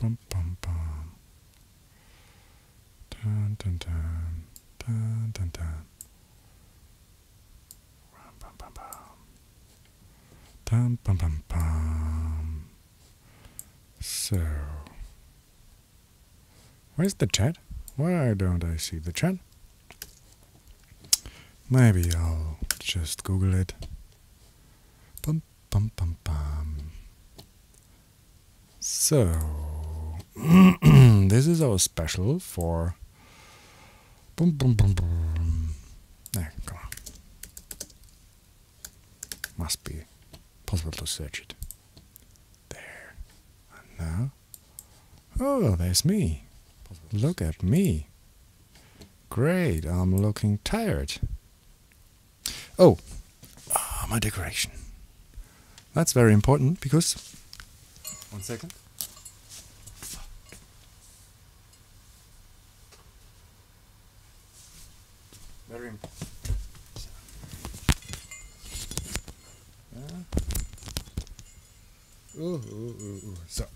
Bum bum bum. Dun dun dun. Dun dun dun. Rum, Bum bum bum. Dum bum bum bum. So, where's the chat? Why don't I see the chat? Maybe I'll just Google it. Bum bum bum bum. So, this is our special for. Boom, boom, boom, boom. There, come on. Must be possible to search it. There. And now. Oh, there's me. Look at me. Great, I'm looking tired. Oh, ah, my decoration. That's very important because. One second. Very important. So,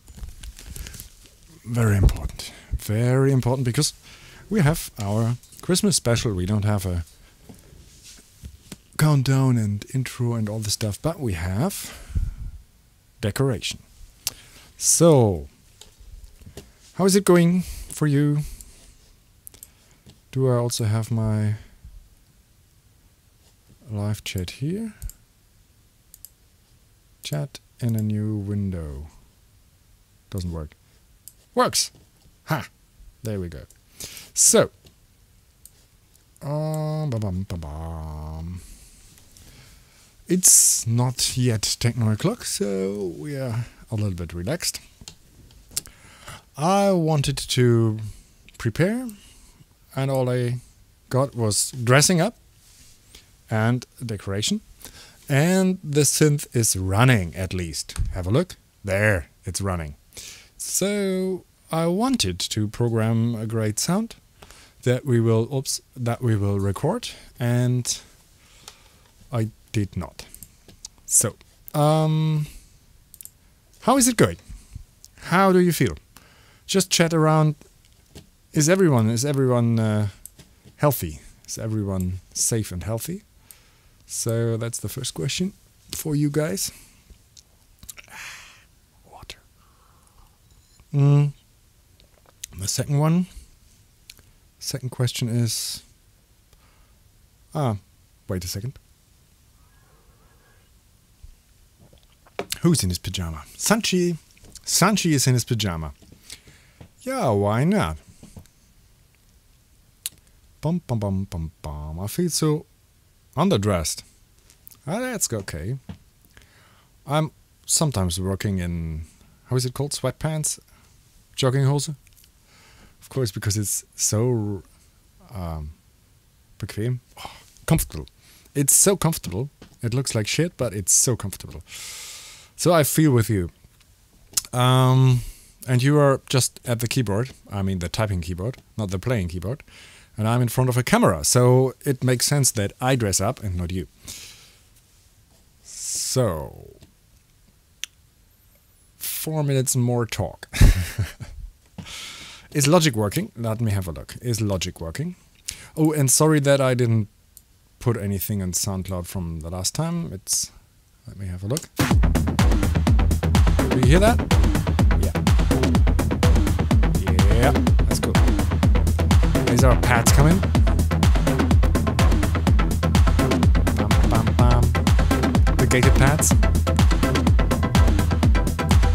very important. Very important because we have our Christmas special. We don't have a countdown and intro and all the stuff, but we have decoration. So, how is it going for you? Do I also have my live chat here? Chat in a new window. Doesn't work. Works! Ha! There we go. So, um, ba bum, ba bum. it's not yet 10 o'clock, so we are a little bit relaxed. I wanted to prepare, and all I got was dressing up and decoration. And the synth is running at least. Have a look. There, it's running. So I wanted to program a great sound that we will oops that we will record and I did not. So um how is it going? How do you feel? Just chat around. Is everyone is everyone uh, healthy? Is everyone safe and healthy? So that's the first question for you guys. Water. Mm. The second one. Second question is. Ah, wait a second. Who's in his pajama? Sanchi. Sanchi is in his pajama. Yeah, why not? Bum bum bum bum bum. I feel so underdressed. Ah, that's okay. I'm sometimes working in how is it called? Sweatpants, jogging hose. Of course, because it's so um, bequem, oh, comfortable. It's so comfortable. It looks like shit, but it's so comfortable. So I feel with you. Um, and you are just at the keyboard. I mean, the typing keyboard, not the playing keyboard. And I'm in front of a camera, so it makes sense that I dress up and not you. So, four minutes more talk. Is Logic working? Let me have a look. Is Logic working? Oh, and sorry that I didn't put anything on SoundCloud from the last time. It's. Let me have a look. Do you hear that? Yeah. Yeah, that's cool. These are pads coming. Bam. The gated pads.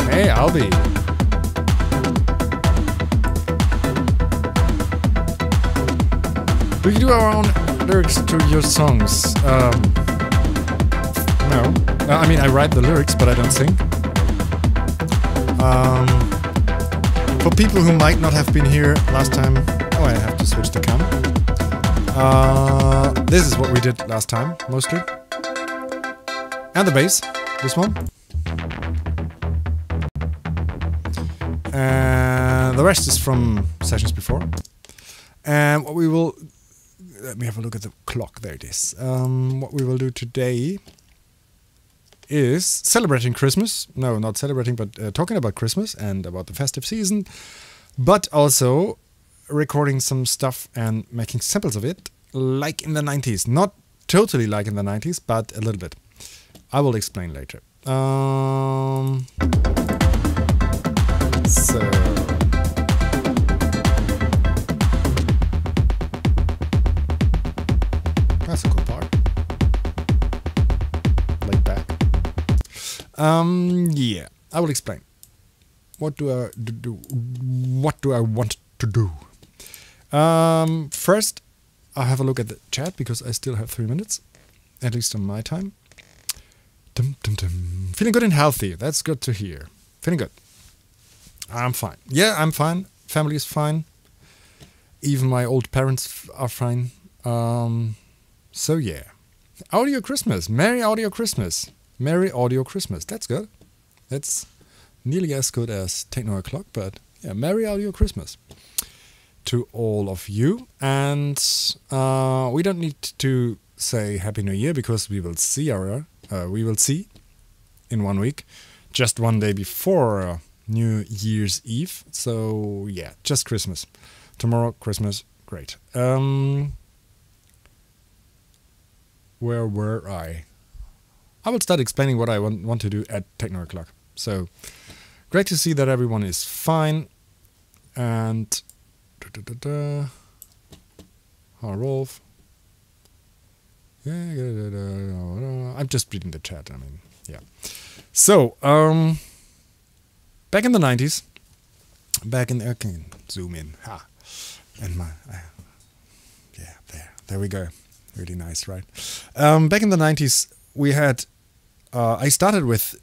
Hey, Albi. Do you do our own lyrics to your songs? Um, no. Uh, I mean, I write the lyrics, but I don't sing. Um, for people who might not have been here last time, oh, I have to switch the cam. Uh, this is what we did last time, mostly. And the bass, this one. And the rest is from sessions before. And what we will let me have a look at the clock. There it is. Um, what we will do today is celebrating Christmas. No, not celebrating, but uh, talking about Christmas and about the festive season, but also recording some stuff and making samples of it, like in the 90s. Not totally like in the 90s, but a little bit. I will explain later. Um, so. That's a cool part. Laid back. Um, yeah, I will explain. What do I do? What do I want to do? Um, first, I'll have a look at the chat because I still have three minutes, at least on my time. Dum, dum, dum. Feeling good and healthy. That's good to hear. Feeling good. I'm fine. Yeah, I'm fine. Family is fine. Even my old parents are fine. Um, so yeah. Audio Christmas. Merry Audio Christmas. Merry Audio Christmas. That's good. That's nearly as good as Techno O'Clock, but yeah, Merry Audio Christmas to all of you. And uh, we don't need to say Happy New Year because we will see our uh, we will see in one week, just one day before uh, New Year's Eve. So yeah, just Christmas. Tomorrow Christmas, great. Um, where were I? I will start explaining what I want, want to do at Techno O'Clock. So great to see that everyone is fine and da, da, da, Rolf. Yeah, I'm just reading the chat. I mean, yeah. So, um, back in the 90s, back in the, okay, zoom in, ha, and my, uh, yeah, there, there we go. Really nice, right? Um, back in the 90s, we had, uh, I started with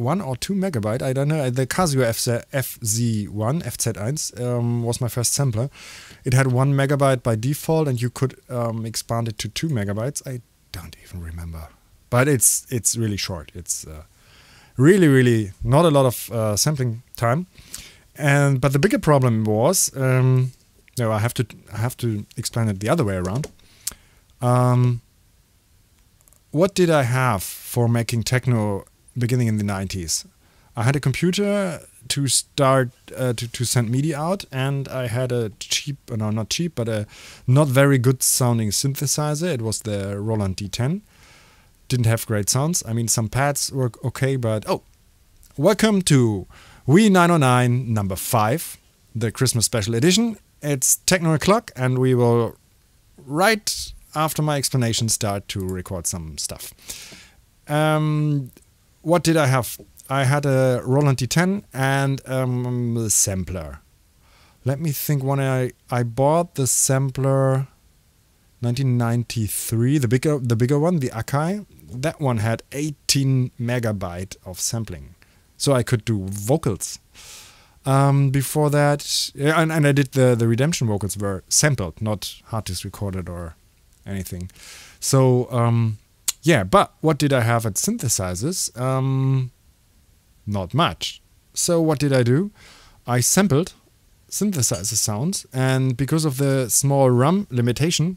one or two megabyte. I don't know. The Casio FZ, FZ1, FZ1 um, was my first sampler. It had one megabyte by default, and you could um, expand it to two megabytes. I don't even remember, but it's it's really short. It's uh, really really not a lot of uh, sampling time. And but the bigger problem was um, no, I have to I have to explain it the other way around. Um, what did I have for making techno beginning in the 90s. I had a computer to start uh, to, to send MIDI out, and I had a cheap, uh, no, not cheap, but a not very good sounding synthesizer. It was the Roland D10. Didn't have great sounds. I mean, some pads were okay, but oh, welcome to We 909 number five, the Christmas special edition. It's Techno O'Clock, and we will right after my explanation start to record some stuff. Um, what did I have? I had a Roland D10 and um, a sampler. Let me think. When I I bought the sampler, 1993, the bigger the bigger one, the Akai. That one had 18 megabyte of sampling, so I could do vocals. Um, before that, and, and I did the the Redemption vocals were sampled, not hard disk recorded or anything. So um, yeah, but what did I have at synthesizers? Um, not much. So what did I do? I sampled synthesizer sounds, and because of the small RAM limitation,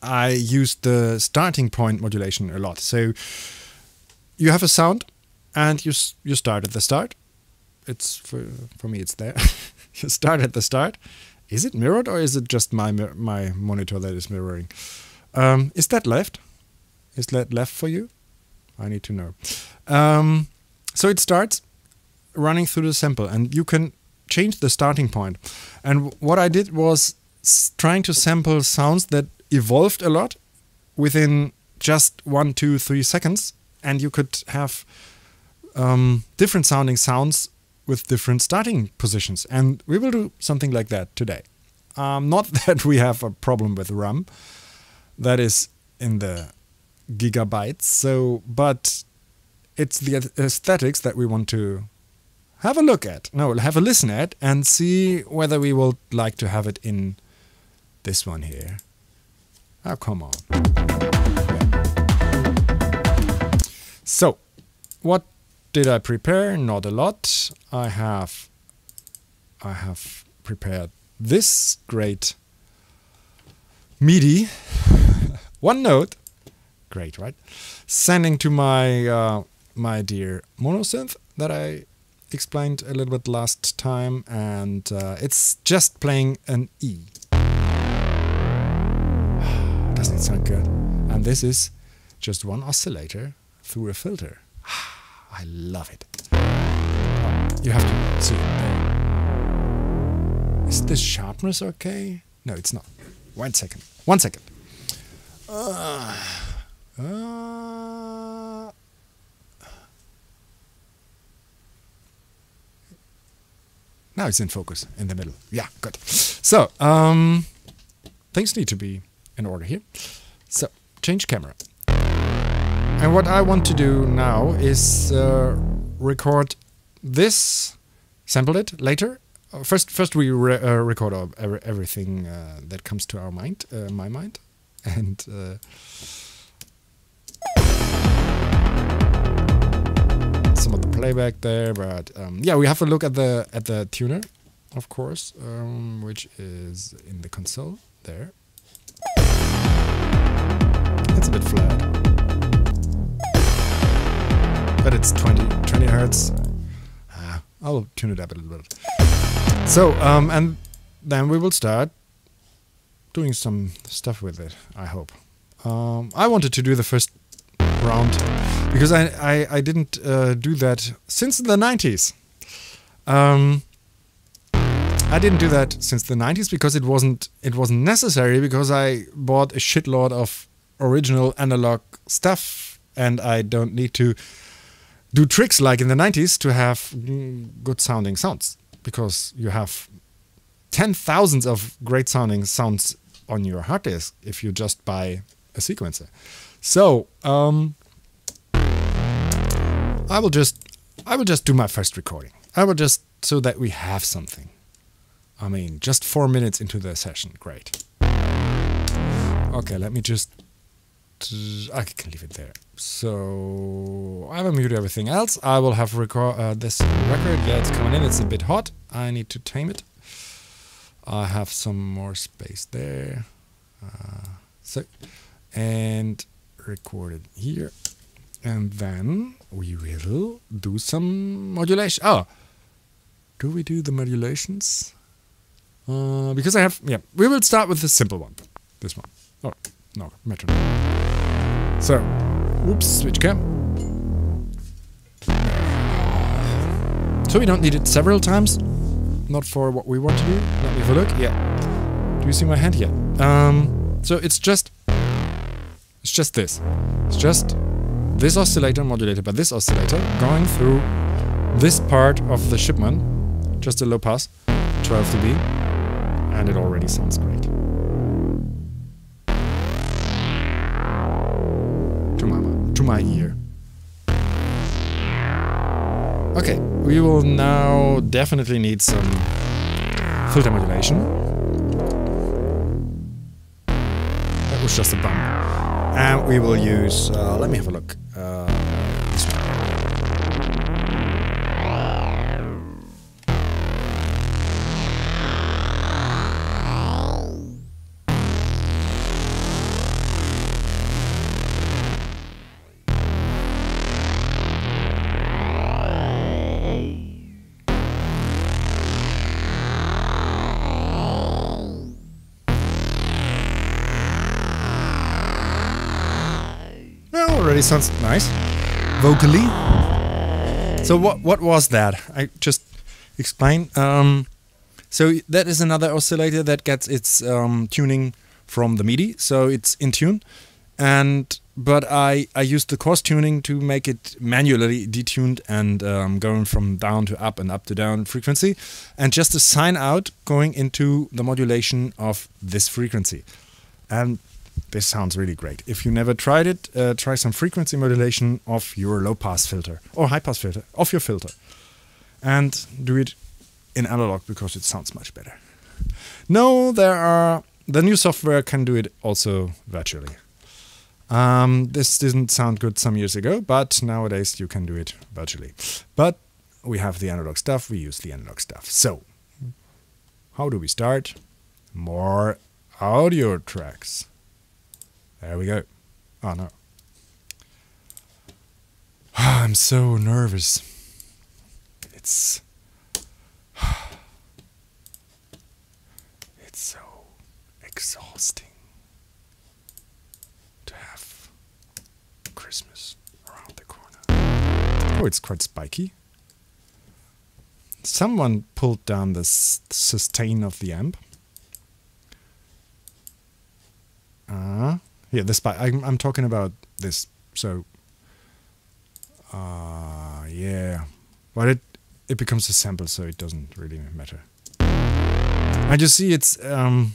I used the starting point modulation a lot. So you have a sound, and you you start at the start. It's for for me, it's there. you start at the start. Is it mirrored or is it just my my monitor that is mirroring? Um, is that left? Is that left for you? I need to know. Um, so it starts running through the sample, and you can change the starting point. And what I did was trying to sample sounds that evolved a lot within just one, two, three seconds, and you could have um, different sounding sounds with different starting positions. And we will do something like that today. Um, not that we have a problem with RAM, that is in the gigabytes. So, but it's the aesthetics that we want to have a look at. No, we'll have a listen at and see whether we would like to have it in this one here. Oh, come on. So, what did I prepare? Not a lot. I have I have prepared this great MIDI one note great, right? Sending to my uh, my dear monosynth that I explained a little bit last time, and uh, it's just playing an E. Doesn't sound good? And this is just one oscillator through a filter. I love it. Oh, you have to see. Is this sharpness okay? No, it's not. One second. One second. Uh, uh, now it's in focus in the middle. Yeah, good. So, um, things need to be in order here. So, change camera. And what I want to do now is uh, record this, sample it later. Uh, first, first we re uh, record everything uh, that comes to our mind, uh, my mind, and some of the playback there. But um, yeah, we have a look at the at the tuner, of course, um, which is in the console there. It's a bit flat, but it's 20 20 hertz. Uh, I'll tune it up a little bit. So, um, and then we will start doing some stuff with it, I hope. Um, I wanted to do the first round because I, I, I didn't uh, do that since the 90s. Um, I didn't do that since the 90s because it wasn't it wasn't necessary because I bought a shitload of original analog stuff and I don't need to do tricks like in the 90s to have good sounding sounds because you have ten thousands of great sounding sounds on your hard disk if you just buy a sequencer. So um, I will just I will just do my first recording. I will just so that we have something. I mean, just four minutes into the session, great. Okay, let me just I can leave it there. So I will mute everything else. I will have record uh, this record. Yeah, it's coming in. It's a bit hot. I need to tame it. I have some more space there. Uh, so and record it here, and then we will do some modulation. Oh, do we do the modulations? Uh, because I have yeah. We will start with the simple one. This one. Oh no, metronome. So, oops, switch cam. So we don't need it several times. Not for what we want to do. Let me have a look. Yeah. Do you see my hand here? Um, so it's just, it's just this. It's just this oscillator modulated by this oscillator going through this part of the shipment, just a low pass, 12 dB, and it already sounds great. to my to my ear. Okay, we will now definitely need some filter modulation. That was just a bump. And we will use, uh, let me have a look. Already sounds nice vocally. So what what was that? I just explain. Um, so that is another oscillator that gets its um, tuning from the MIDI, so it's in tune. And but I I used the coarse tuning to make it manually detuned and um, going from down to up and up to down frequency, and just a sine out going into the modulation of this frequency. And this sounds really great. If you never tried it, uh, try some frequency modulation of your low pass filter or high pass filter of your filter. And do it in analog because it sounds much better. No, there are the new software can do it also virtually. Um, this didn't sound good some years ago, but nowadays you can do it virtually. But we have the analog stuff, we use the analog stuff. So, how do we start? More audio tracks. There we go. Oh no. I'm so nervous. It's it's so exhausting to have Christmas around the corner. Oh, it's quite spiky. Someone pulled down the sustain of the amp. Uh, yeah, the spike. I'm, I'm talking about this. So, uh, yeah. But it, it becomes a sample, so it doesn't really matter. I just see it's um,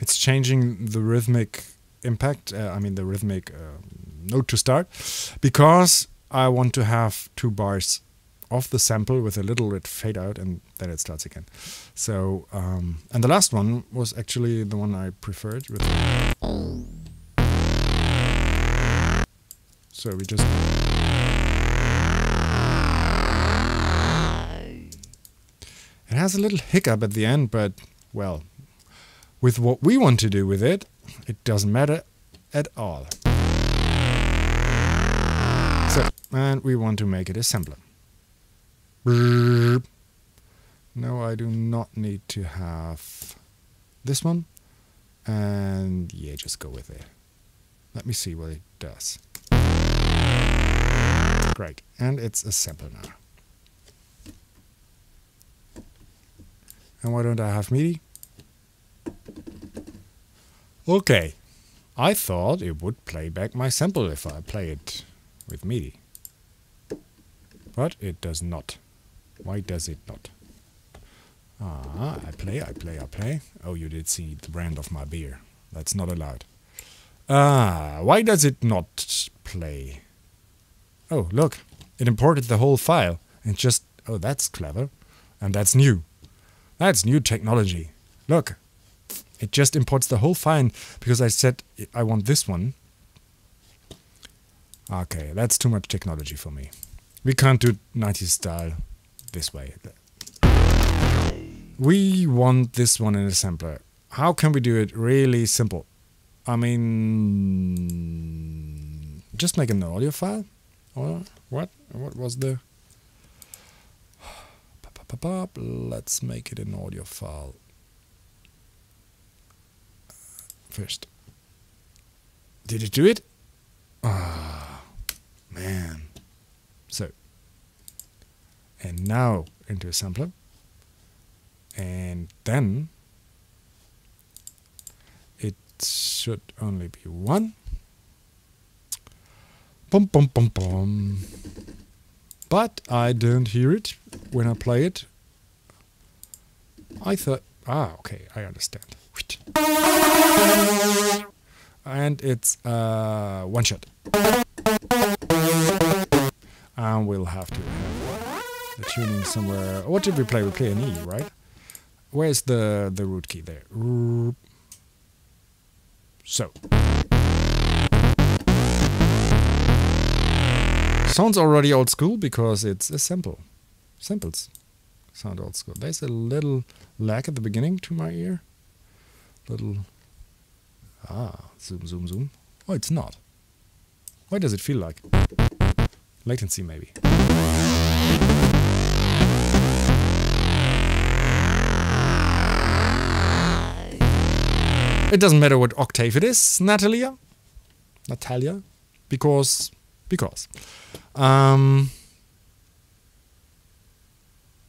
it's changing the rhythmic impact. Uh, I mean the rhythmic uh, note to start, because I want to have two bars of the sample with a little bit fade out, and then it starts again. So um, and the last one was actually the one I preferred with. So we just. It has a little hiccup at the end, but well, with what we want to do with it, it doesn't matter at all. So, and we want to make it a sampler. No, I do not need to have this one. And yeah, just go with it. Let me see what it does. Great, and it's a sample now. And why don't I have MIDI? Okay, I thought it would play back my sample if I play it with MIDI. But it does not. Why does it not? Ah, I play, I play, I play. Oh, you did see the brand of my beer. That's not allowed. Ah, why does it not play? Oh, look, it imported the whole file and just, oh, that's clever. And that's new. That's new technology. Look, it just imports the whole file because I said I want this one. Okay, that's too much technology for me. We can't do 90s style this way. We want this one in a sampler. How can we do it really simple? I mean, just make an audio file? Or what? What was the... Let's make it an audio file. First. Did it do it? Ah, oh, man. So, and now into a sampler. And then it should only be one. Bum bum bum bum. But I don't hear it when I play it. I thought, ah, okay, I understand. And it's uh, one shot. And we'll have to have the tuning somewhere. What did we play? We play an E, right? Where's the, the root key there? So. Sounds already old school because it's a sample. Samples sound old school. There's a little lag at the beginning to my ear. Little. Ah, zoom, zoom, zoom. Oh, it's not. Why does it feel like? Latency, maybe. It doesn't matter what octave it is, Natalia. Natalia. Because. Because. Um,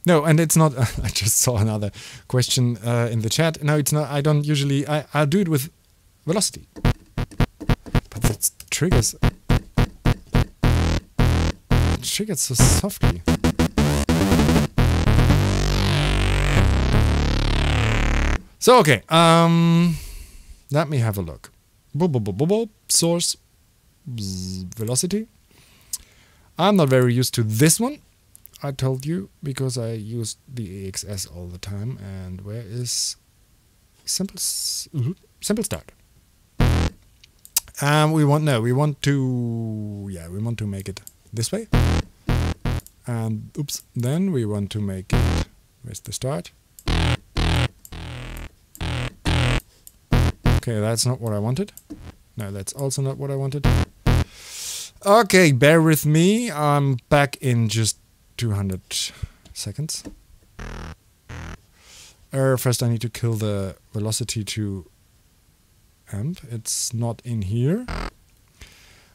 no, and it's not. I just saw another question uh, in the chat. No, it's not. I don't usually. I, I'll do it with velocity. But that triggers. It triggers so softly. So, okay. Um. Let me have a look. Source velocity. I'm not very used to this one. I told you because I use the EXS all the time. And where is simple simple start? Um, we want no, we want to yeah, we want to make it this way. And oops, then we want to make it. Where's the start? Okay, that's not what I wanted. No, that's also not what I wanted. Okay, bear with me. I'm back in just 200 seconds. Uh, first, I need to kill the velocity to amp. It's not in here.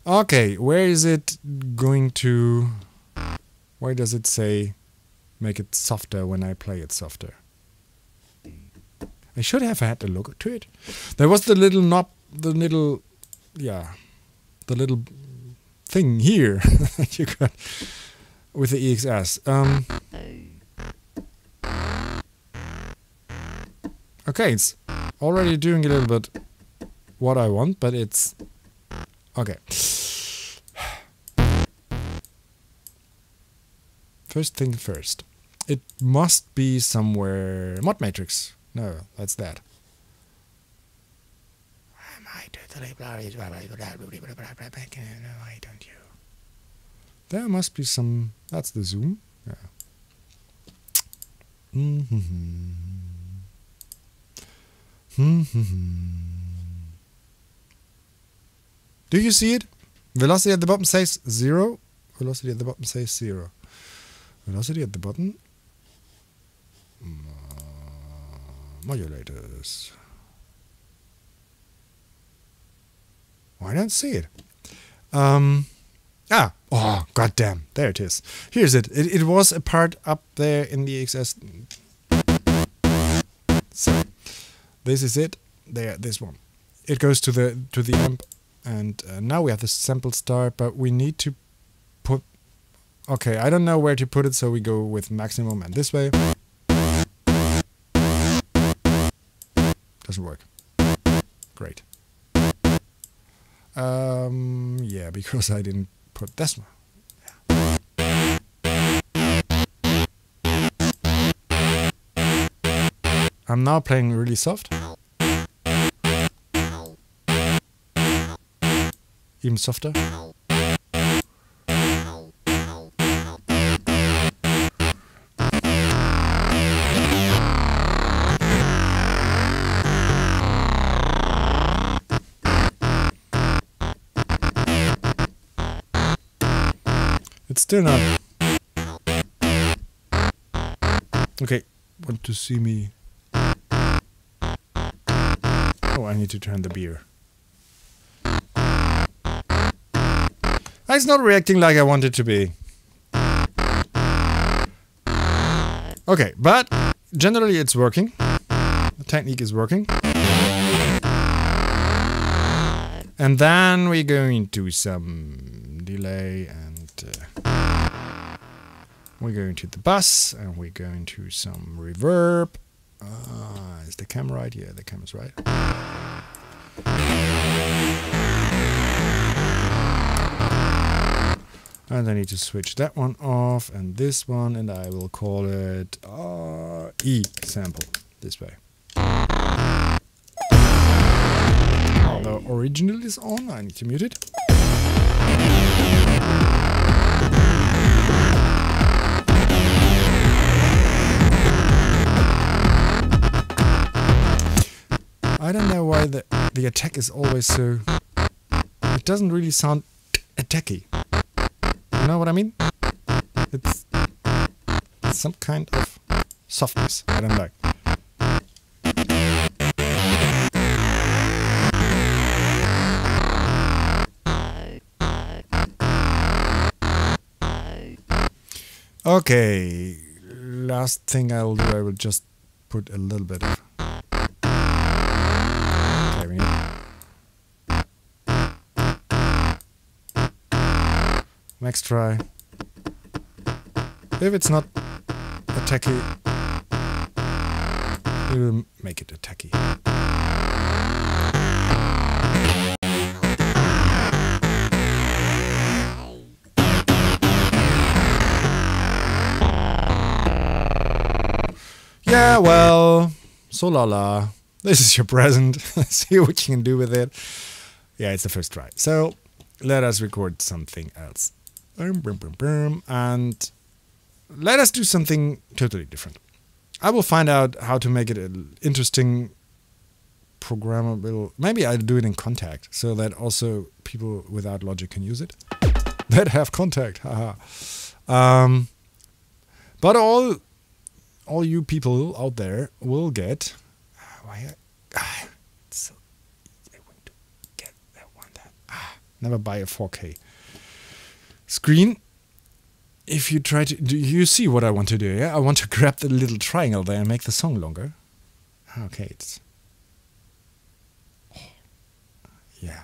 Okay, where is it going to... Why does it say make it softer when I play it softer? I should have had a look to it. There was the little knob, the little, yeah, the little thing here you got with the EXS. Um, okay, it's already doing a little bit what I want, but it's okay. First thing first. It must be somewhere mod matrix. No, that's that. Why don't you? There must be some. That's the zoom. Yeah. Mm -hmm. Mm -hmm. Do you see it? Velocity at the bottom says zero. Velocity at the bottom says zero. Velocity at the bottom. Modulators. Why not see it? Um, ah, oh, goddamn. There it is. Here's it. it. It was a part up there in the XS. So, this is it. There, this one. It goes to the to the amp and uh, now we have the sample start but we need to put okay I don't know where to put it so we go with maximum and this way doesn't work great um, yeah because I didn't put this one I'm now playing really soft even softer. Still not. Okay, want to see me? Oh, I need to turn the beer. It's not reacting like I want it to be. Okay, but generally it's working. The technique is working. And then we're going to some delay and uh, we're going to the bus and we're going to some reverb. Uh, is the camera right? Yeah, the camera's right. And I need to switch that one off and this one, and I will call it uh, E sample this way. The original is on, I need to mute it. I don't know why the, the attack is always so... It doesn't really sound attacky. You know what I mean? It's some kind of softness I don't like. Okay, last thing I'll do, I will just put a little bit of Next try. If it's not attacky, we will make it attacky. Yeah, well, so la la. This is your present. See what you can do with it. Yeah, it's the first try. So let us record something else and let us do something totally different. I will find out how to make it an interesting programmable. Maybe I'll do it in Kontakt so that also people without Logic can use it. that have Kontakt. Haha. um, but all all you people out there will get. Why? So I want to get that one. That ah, never buy a 4K screen. If you try to, do you see what I want to do? Yeah, I want to grab the little triangle there and make the song longer. Okay, it's yeah.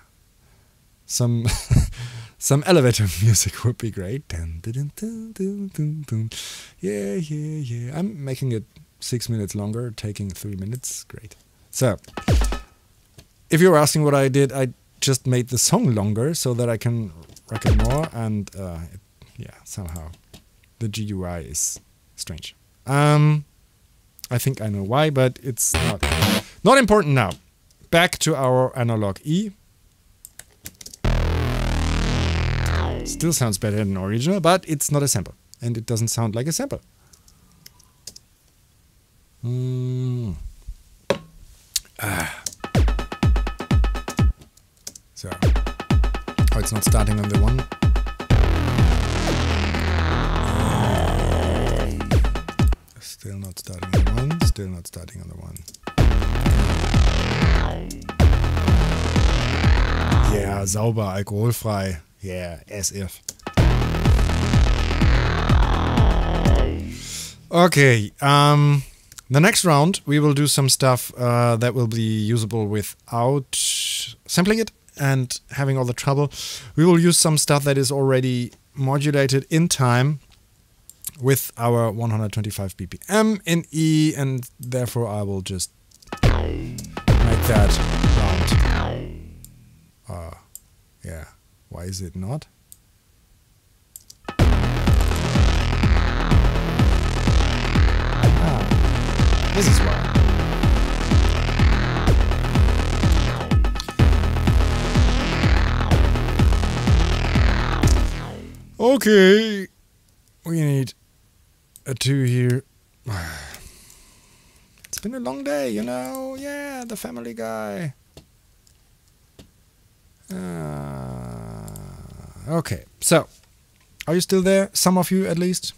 Some some elevator music would be great. Dun, dun, dun, yeah, yeah, yeah. I'm making it six minutes longer, taking three minutes. Great. So, if you're asking what I did, I just made the song longer so that I can more, and uh, it, yeah, somehow the GUI is strange. Um, I think I know why, but it's not not important now. Back to our analog E. Still sounds better than original, but it's not a sample. And it doesn't sound like a sample. Mm. So. It's not starting on the one. Still not starting on the one. Still not starting on the one. Yeah, sauber, alkoholfrei. Yeah, as if. Okay, um, the next round we will do some stuff uh, that will be usable without sampling it and having all the trouble. We will use some stuff that is already modulated in time with our 125 BPM in E and therefore I will just make that round. Uh, yeah. Why is it not? Ah, this is why. Okay, we need a two here. It's been a long day, you know. Yeah, the family guy. Uh, okay, so are you still there? Some of you, at least.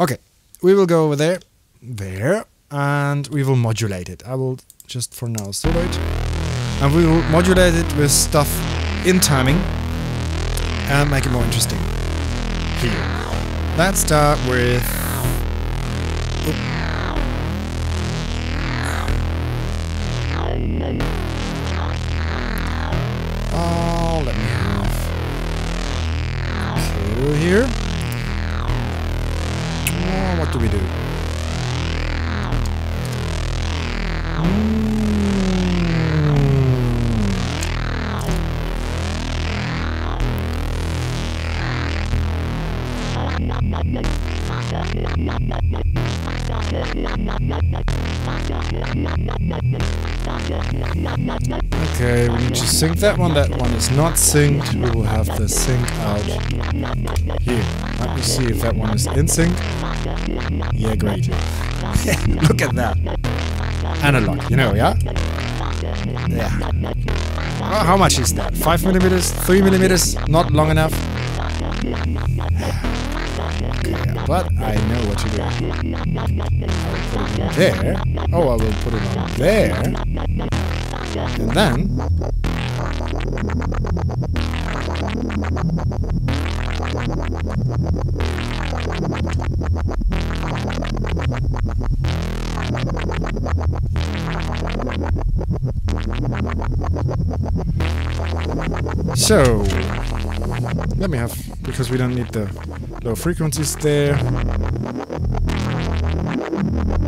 Okay, we will go over there, there, and we will modulate it. I will just for now solo it, and we will modulate it with stuff in timing and make it more interesting. Here, let's start with. Oh, oh Q here. Oh, what do we do? To sync that one. That one is not synced. We will have the sync out here. Let me see if that one is in sync. Yeah, great. Look at that. Analog, you know, yeah? Yeah. Oh, how much is that? 5 millimeters? 3 millimeters? Not long enough? Yeah, but I know what to do. I will put it there. Oh, I will put it on there. And then... So, let me have, because we don't need the low frequencies there.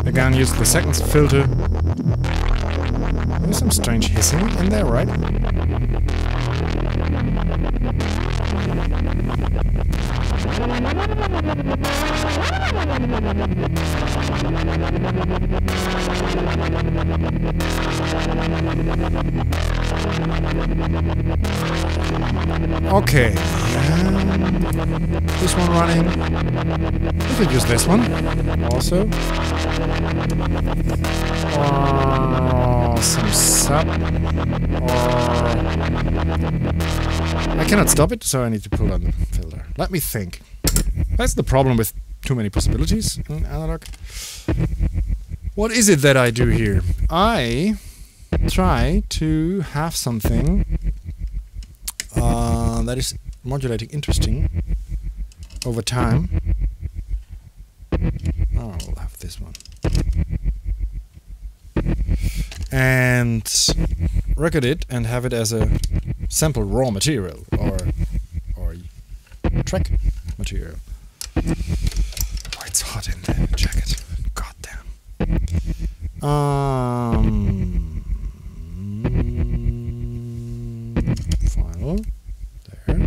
Again, use the seconds filter. There's some strange hissing in there, right? Okay. This one running. We could use this one also. Or some sub. Or oh. I cannot stop it, so I need to pull on the filter. Let me think. That's the problem with too many possibilities in analog. What is it that I do here? I try to have something uh, that is modulating interesting over time. Oh, we'll have this one. And record it and have it as a sample raw material or or track material. Oh, it's hot in the jacket. God damn. Um file there.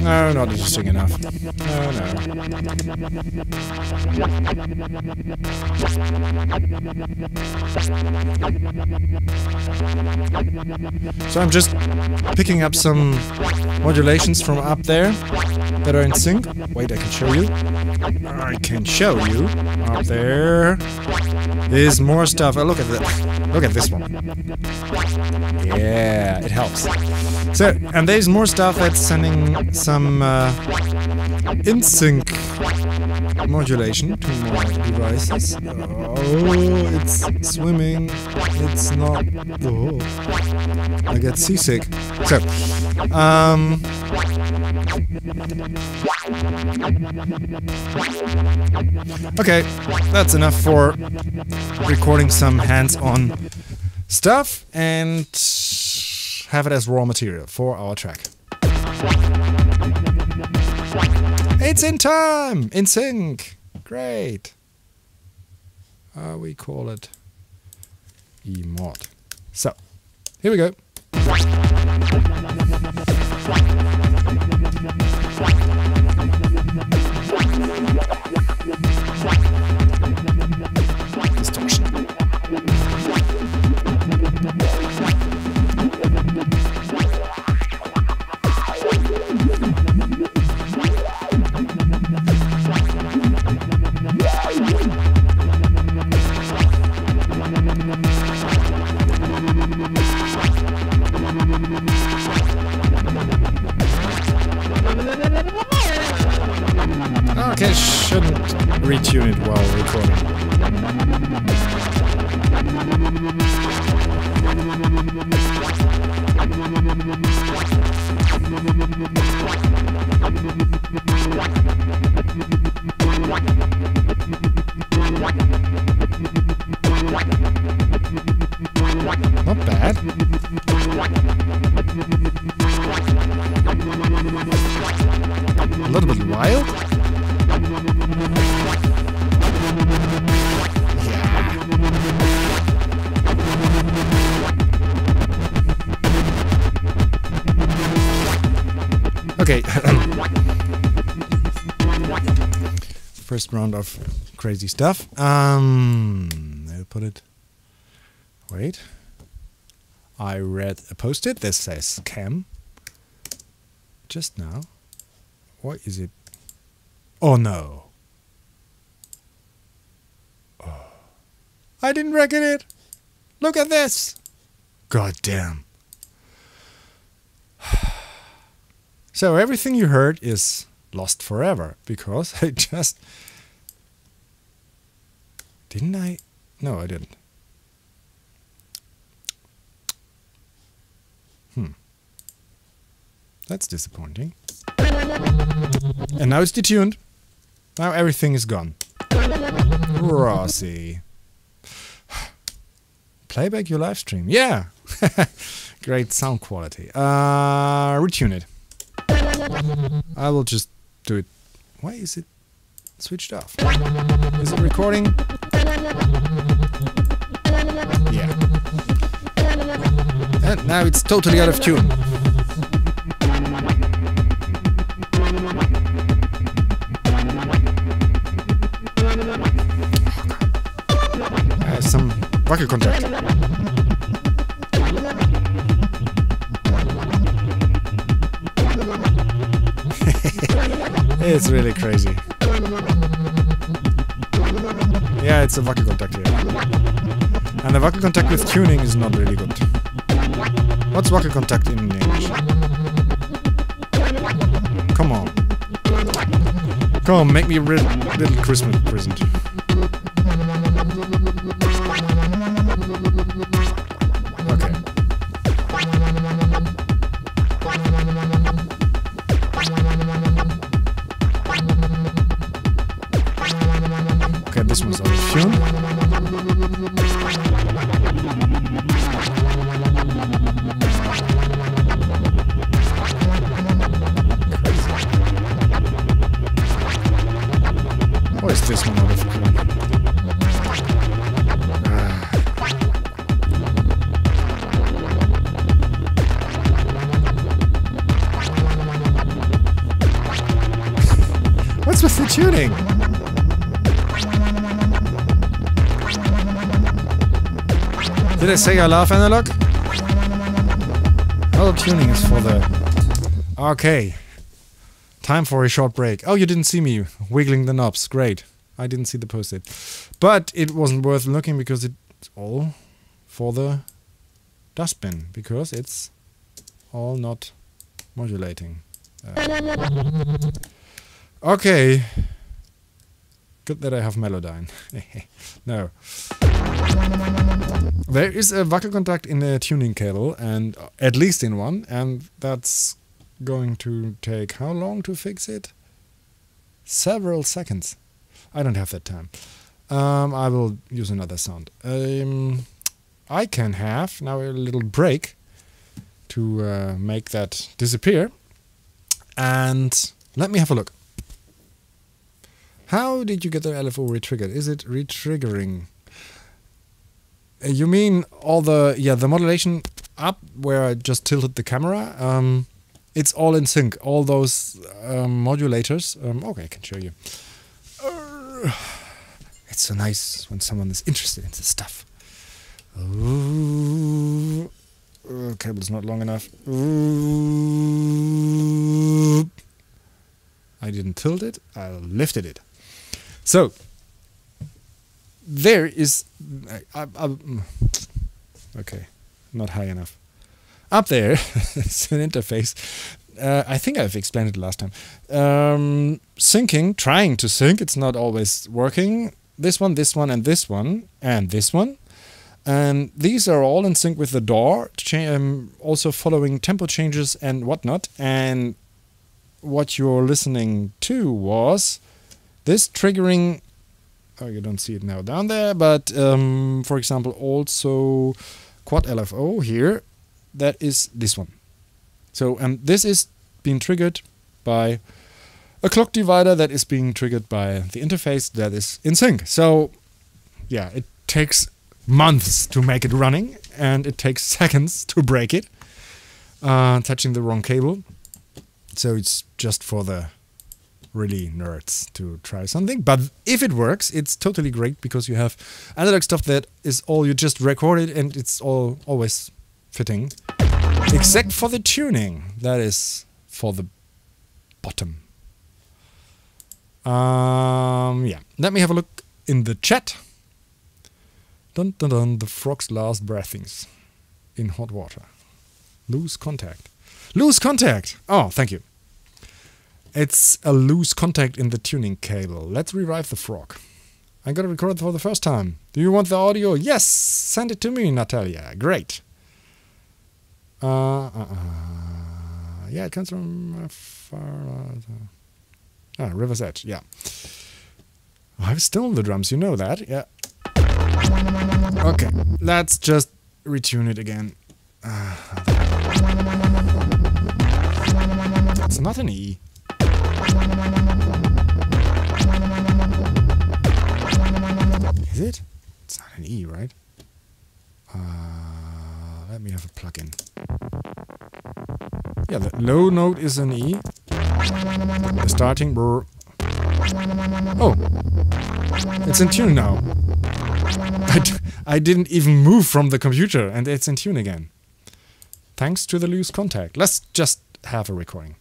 No, not interesting enough. No, no. So I'm just picking up some modulations from up there that are in sync. Wait, I can show you. I can show you. Up there is more stuff. Oh, look at that. Look at this one. Yeah, it helps. So, and there's more stuff that's sending some uh, in sync modulation to my devices. Oh, it's swimming. It's not. Oh, I get seasick. So, um. Okay, that's enough for recording some hands-on stuff and have it as raw material for our track. It's in time! In sync! Great! Uh, we call it emod. So, here we go. Distortion. Shouldn't retune it while recording. Not bad. A little bit wild. Okay. First round of crazy stuff. Um, I'll put it. Wait. I read a post-it that says cam. Just now. What is it? Oh no. Oh. I didn't reckon it. Look at this. God damn. So everything you heard is lost forever because I just didn't I? No, I didn't. Hmm. That's disappointing. And now it's detuned. Now everything is gone. Rossi. Playback your live stream. Yeah. Great sound quality. Uh, retune it. I will just do it. Why is it switched off? Is it recording? Yeah. And now it's totally out of tune. Some Wackelkontakt. It's really crazy. Yeah, it's a Wackelkontakt here. And the Wackelkontakt with tuning is not really good. What's Wackelkontakt in English? Come on. Come on, make me a little Christmas present. Tuning? Did I say I love analog? Well, tuning is for the. Okay. Time for a short break. Oh, you didn't see me wiggling the knobs. Great. I didn't see the post it. But it wasn't worth looking because it's all for the dustbin. Because it's all not modulating. Uh, okay. Good that I have Melodyne. no. There is a Wackelkontakt in a tuning cable, and uh, at least in one, and that's going to take how long to fix it? Several seconds. I don't have that time. Um, I will use another sound. Um, I can have now a little break to uh, make that disappear, and let me have a look. How did you get the LFO retriggered? Is it retriggering? Uh, You mean all the yeah the modulation up where I just tilted the camera? Um, it's all in sync. All those um, modulators. Um, okay, I can show you. Uh, it's so nice when someone is interested in this stuff. Ooh, uh, cable's not long enough. Ooh. I didn't tilt it. I lifted it. So there is. I, I, okay, not high enough. Up there, it's an interface. Uh, I think I've explained it last time. Um, syncing, trying to sync. It's not always working. This one, this one, and this one, and this one. And these are all in sync with the DAW, um, also following tempo changes and whatnot. And what you're listening to was this triggering oh you don't see it now down there but um, for example also quad LFO here that is this one. So um, this is being triggered by a clock divider that is being triggered by the interface that is in sync. So yeah it takes months to make it running and it takes seconds to break it uh, touching the wrong cable. So it's just for the really nerds to try something. But if it works, it's totally great because you have analog stuff that is all you just recorded and it's all always fitting. Except for the tuning. That is for the bottom. Um, yeah. Let me have a look in the chat. Dun dun dun. The frog's last breathings in hot water. Lose contact. Lose contact! Oh, thank you. It's a loose contact in the tuning cable. Let's revive the frog. I'm gonna record it for the first time. Do you want the audio? Yes! Send it to me, Natalia. Great. Uh, uh, uh. Yeah, it comes from uh, far. Uh, ah, River's Edge. Yeah. I've stolen the drums, you know that, yeah. Okay, let's just retune it again. Uh, it's not an E. Is it? It's not an E, right? Uh, let me have a plug-in. Yeah, the low note is an E. The starting brr. Oh, it's in tune now. I d I didn't even move from the computer and it's in tune again. Thanks to the loose contact. Let's just have a recording.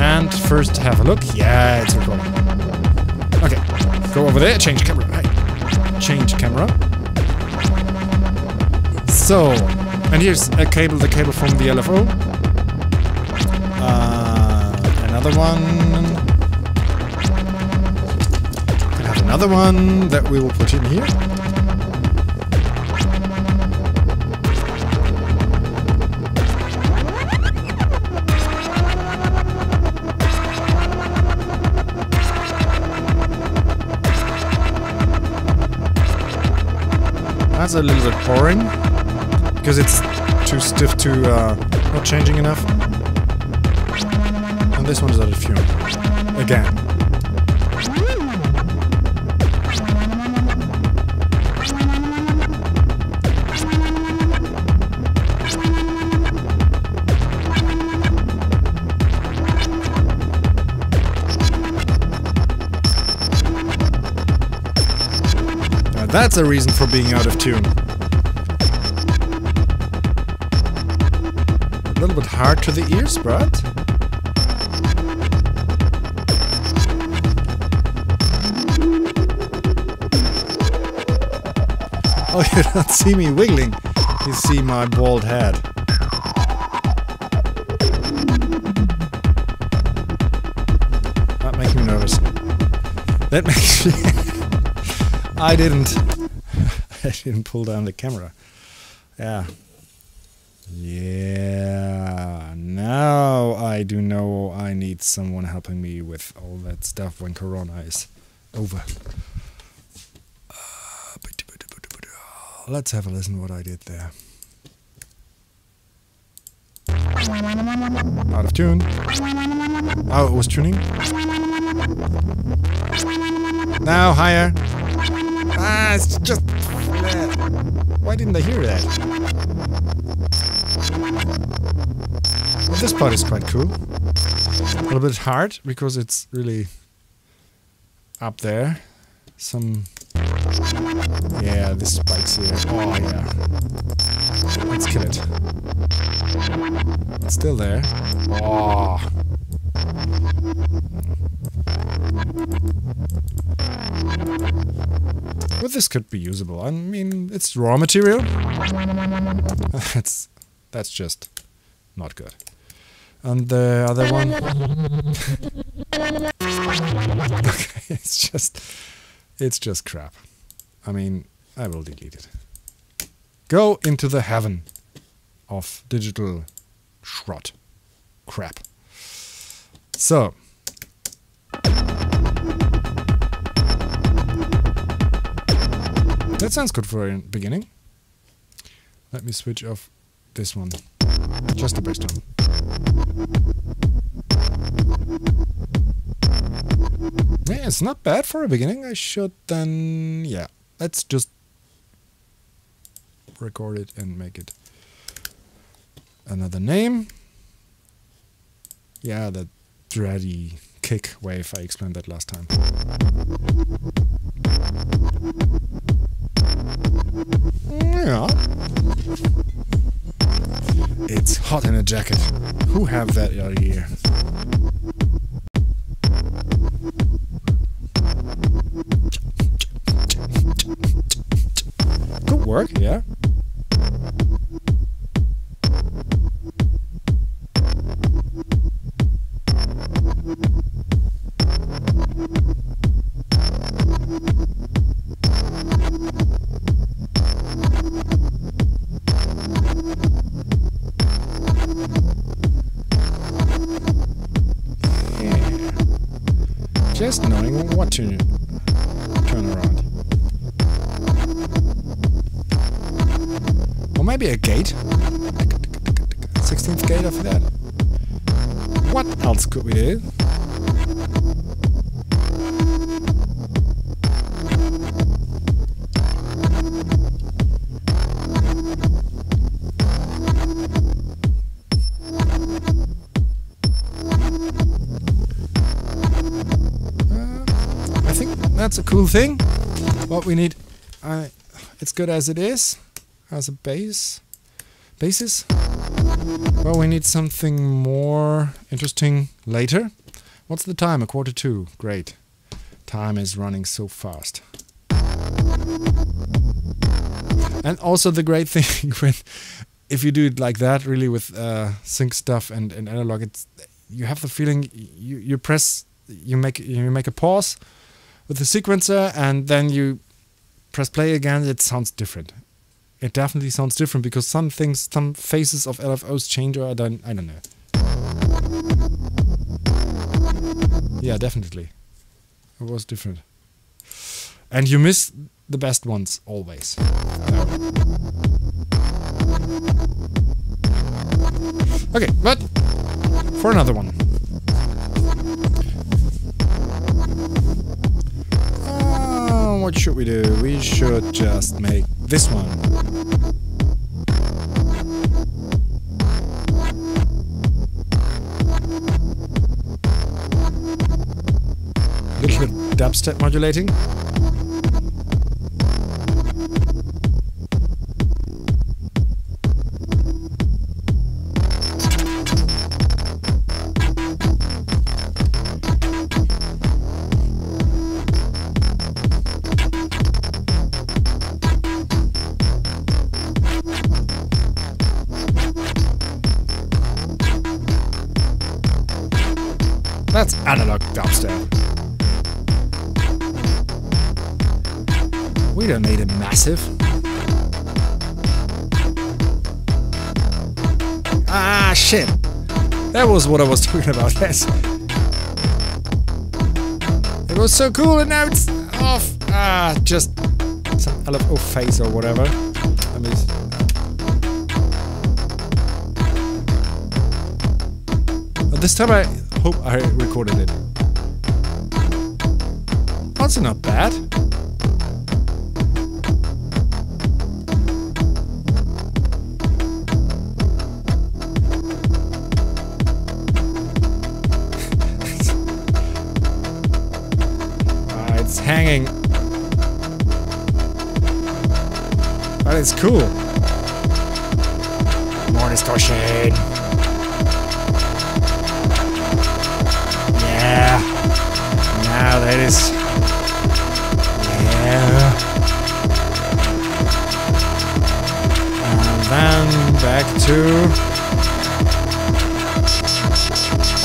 And first have a look. Yeah, it's recording. Okay, go over there, change camera. Hey. Change camera. So, and here's a cable, the cable from the LFO. Uh, another one. Another one that we will put in here. That's a little bit boring because it's too stiff to uh, not changing enough. And this one is out of tune again. That's a reason for being out of tune. A little bit hard to the ears, but Oh, you don't see me wiggling. You see my bald head. That makes me nervous. That makes me... I didn't... I didn't pull down the camera. Yeah. Yeah, now I do know I need someone helping me with all that stuff when Corona is over. Uh, let's have a listen what I did there. Out of tune. Oh, it was tuning. Now higher. Ah, it's just. Why didn't I hear that? Well, this part is quite cool. A little bit hard because it's really up there. Some. Yeah, this spikes here. Oh, yeah. Let's kill it. It's still there. Oh. But this could be usable. I mean, it's raw material. that's that's just not good. And the other one. okay, it's just it's just crap. I mean, I will delete it. Go into the heaven of digital shrot. Crap. So. That sounds good for a beginning. Let me switch off this one. Just the bass drum. Yeah, it's not bad for a beginning. I should then... Yeah, let's just record it and make it another name. Yeah, that dready kick wave, I explained that last time. Yeah. It's hot in a jacket. Who have that out year? Good work, yeah. Just knowing what to turn around. Or maybe a gate. 16th gate after that. What else could we do? That's a cool thing. What we need, uh, it's good as it is, as a base, basis. Well, we need something more interesting later. What's the time? A quarter to. Great. Time is running so fast. And also the great thing when, if you do it like that, really with uh, sync stuff and, and analog, it's you have the feeling you you press you make you make a pause with the sequencer and then you press play again, it sounds different. It definitely sounds different because some things, some phases of LFOs change or I don't, I don't know. Yeah, definitely. It was different. And you miss the best ones always. Okay, but for another one. What should we do? We should just make this one. A little bit dubstep modulating. Ah, shit. That was what I was talking about, yes. It was so cool and now it's off. Ah, just some LFO face or whatever. Let me But this time I hope I recorded it. That's not bad. It's cool. More distortion. Yeah. Now that is. Yeah. And then back to.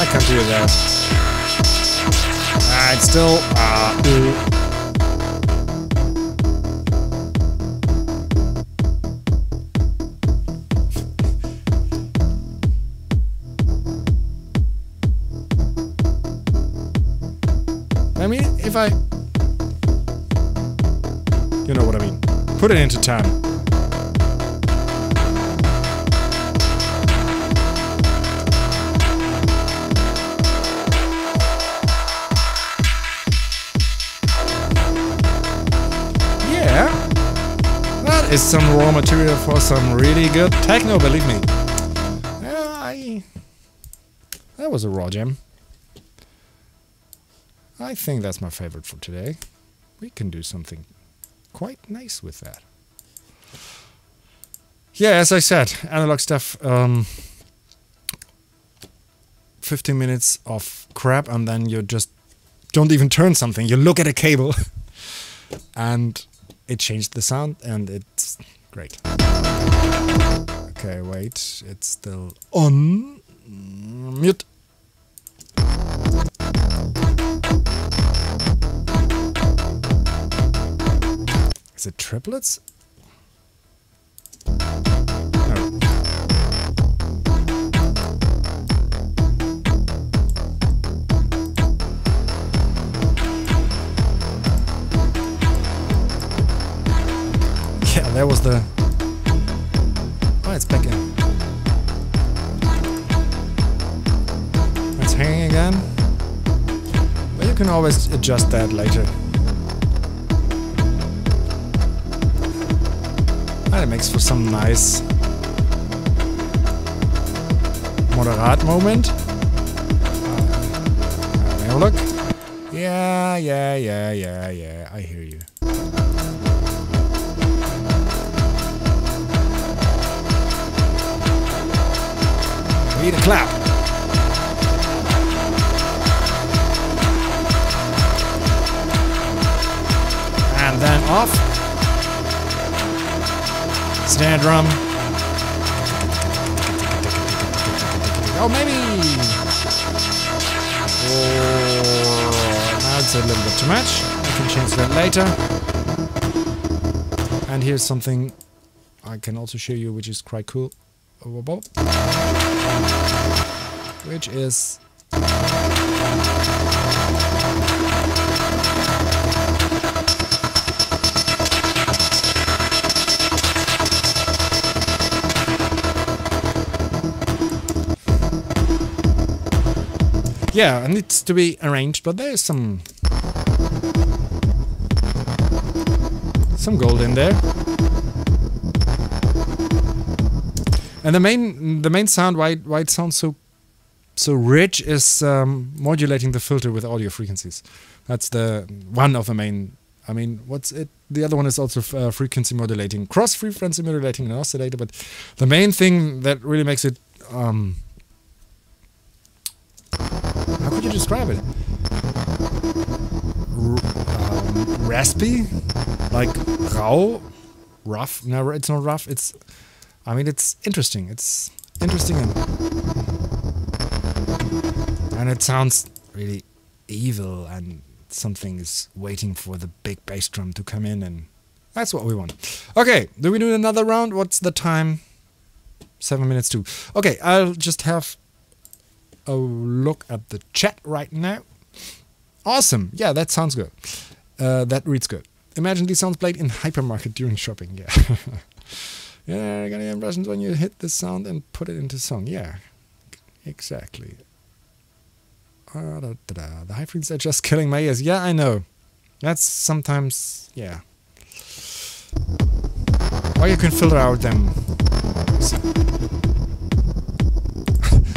I can't do that. Ah, it's still. Raw material for some really good techno, believe me. I... That was a raw gem. I think that's my favorite for today. We can do something quite nice with that. Yeah, as I said, analog stuff. Um, 15 minutes of crap, and then you just don't even turn something. You look at a cable, and it changed the sound, and it's great. Okay, wait, it's still on. Mute. Is it triplets? There was the. Oh, it's back in. It's hanging again. But you can always adjust that later. And it makes for some nice moderate moment. Uh, have a look. Yeah, yeah, yeah, yeah, yeah. I hear you. Need a clap. And then off. Snare drum. Oh, maybe. Oh, it's a little bit too much. I can change that later. And here's something I can also show you, which is quite cool which is yeah, it needs to be arranged, but there's some some gold in there. And the main the main sound why why it sounds so so rich is um, modulating the filter with audio frequencies. That's the one of the main. I mean, what's it? The other one is also uh, frequency modulating, cross frequency modulating an oscillator. But the main thing that really makes it um, how could you describe it? R um, raspy, like rau, rough. No, it's not rough. It's I mean, it's interesting. It's interesting and and it sounds really evil and something is waiting for the big bass drum to come in and that's what we want. Okay, do we do another round? What's the time? Seven minutes to. Okay, I'll just have a look at the chat right now. Awesome. Yeah, that sounds good. Uh, that reads good. Imagine these sounds played in hypermarket during shopping. Yeah. Yeah, got the impressions when you hit the sound and put it into song. Yeah, exactly. Uh, da, da, da. The high frequencies are just killing my ears. Yeah, I know. That's sometimes, yeah. Or you can filter out them.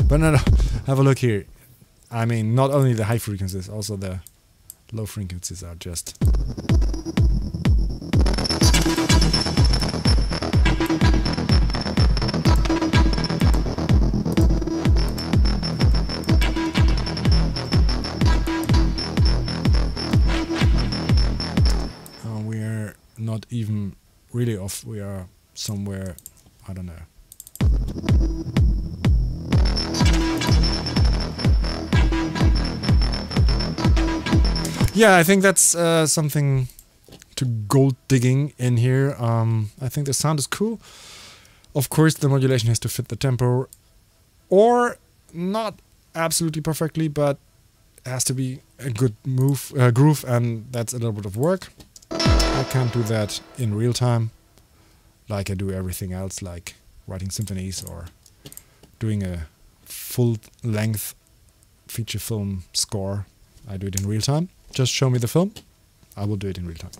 but no, no, have a look here. I mean, not only the high frequencies, also the low frequencies are just really off. We are somewhere, I don't know. Yeah, I think that's uh, something to gold digging in here. Um, I think the sound is cool. Of course, the modulation has to fit the tempo, or not absolutely perfectly, but has to be a good move uh, groove, and that's a little bit of work. I can't do that in real time like I do everything else, like writing symphonies or doing a full length feature film score. I do it in real time. Just show me the film. I will do it in real time.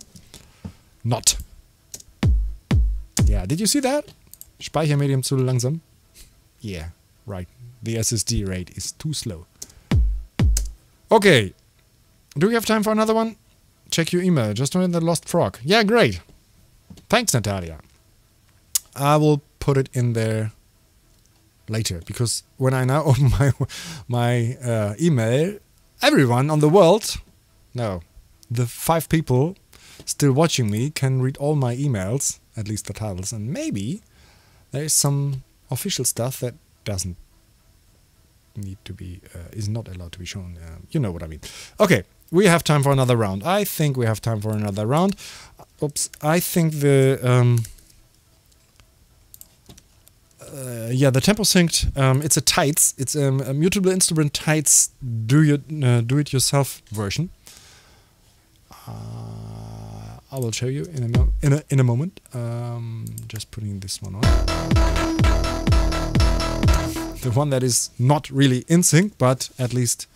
Not. Yeah, did you see that? Speichermedium zu langsam? Yeah, right. The SSD rate is too slow. Okay. Do we have time for another one? Check your email. Just in the Lost Frog. Yeah, great. Thanks, Natalia. I will put it in there later because when I now open my my uh, email, everyone on the world, no, the five people still watching me can read all my emails, at least the titles, and maybe there is some official stuff that doesn't need to be uh, is not allowed to be shown. Uh, you know what I mean? Okay, we have time for another round. I think we have time for another round. Oops, I think the um, uh, yeah the tempo synced. Um, it's a Tides. It's um, a Mutable Instrument Tides do you uh, do it yourself version. Uh, I will show you in a in a in a moment. Um, just putting this one on. The one that is not really in sync, but at least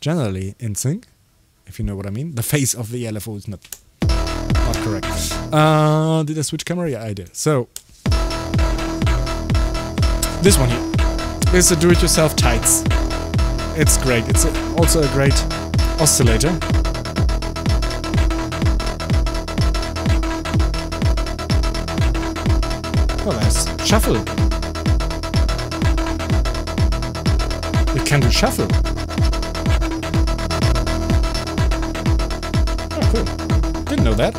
generally in sync, if you know what I mean. The face of the LFO is not not correct. Uh, did I switch camera? Yeah, I did. So this one here is a do-it-yourself Tides. It's great. It's a, also a great oscillator. Well, there's shuffle. It can do shuffle. Didn't know that.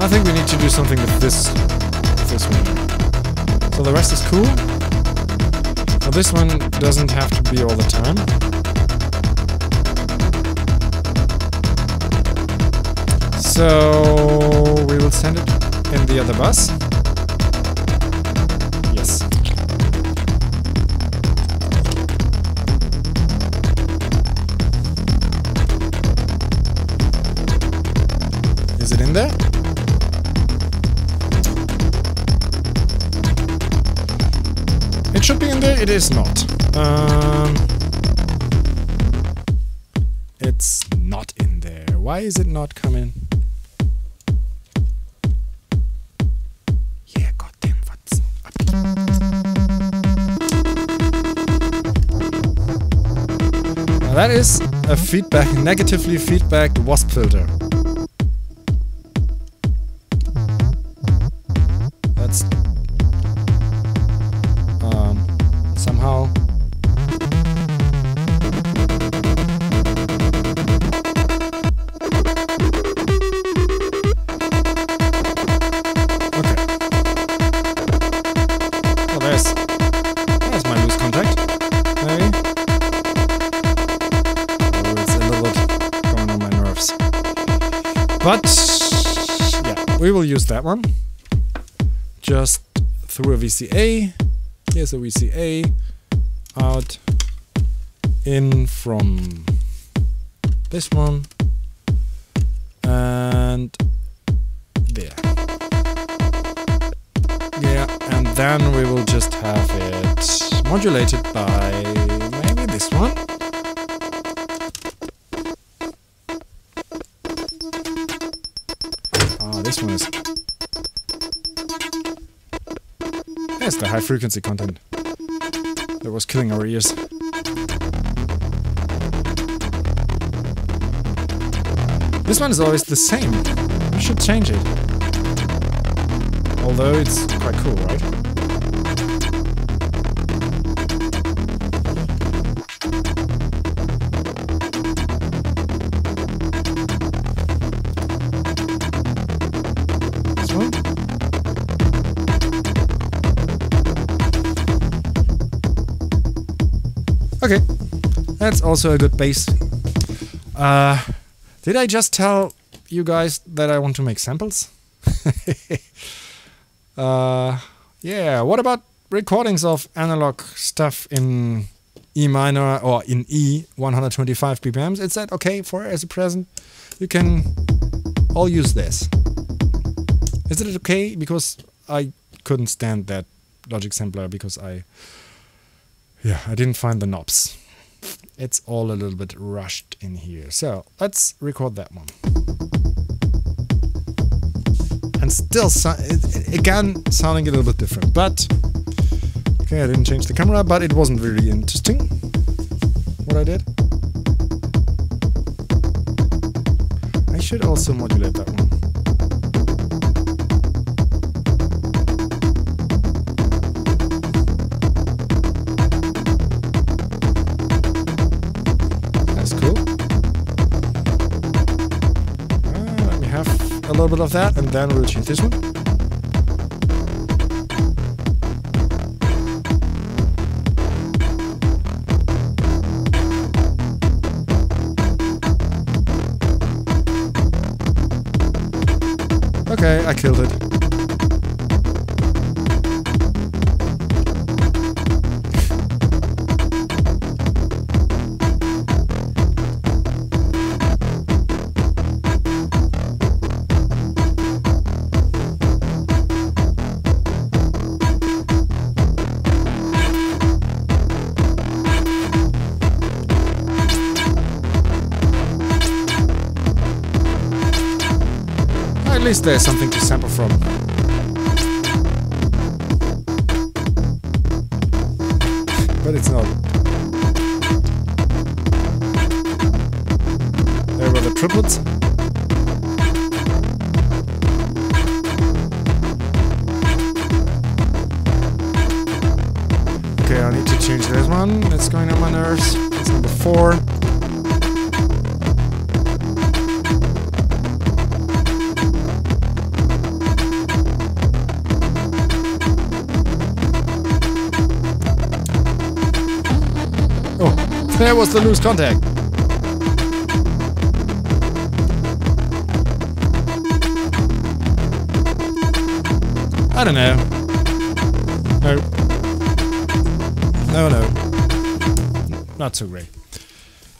I think we need to do something with this, with this one. So the rest is cool. So this one doesn't have to be all the time. So we will send it in the other bus. Yes. Is it in there? It should be in there. It is not. Um, it's not in there. Why is it not coming? That is a feedback, negatively feedbacked wasp filter. Then we will just have it modulated by maybe this one. Ah, this one is. There's the high frequency content that was killing our ears. This one is always the same. We should change it. Although it's quite cool, right? That's also a good base. Uh, did I just tell you guys that I want to make samples? uh, yeah, what about recordings of analog stuff in E minor or in E 125 BPMs? Is that okay for as a present? You can all use this. Is it okay? Because I couldn't stand that Logic sampler because I yeah, I didn't find the knobs. It's all a little bit rushed in here. So let's record that one. And still, so again, sounding a little bit different. But, okay, I didn't change the camera, but it wasn't really interesting what I did. I should also modulate that one. Little bit of that, and then we'll change this one. Okay, I killed it. Least there's something to sample from. Was the loose contact. I don't know. No. No, no. Not so great.